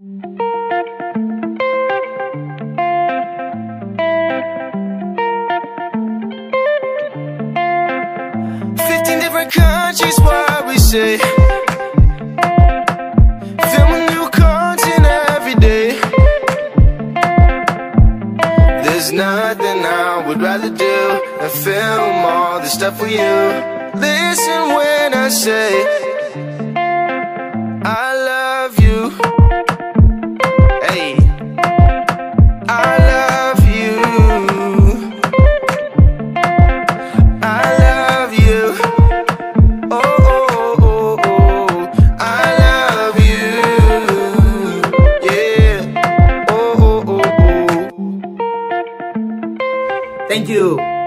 Fifteen different countries, what we say. New content every day. There's nothing I would rather do than film all this stuff for you. Listen when I say I love you. Thank you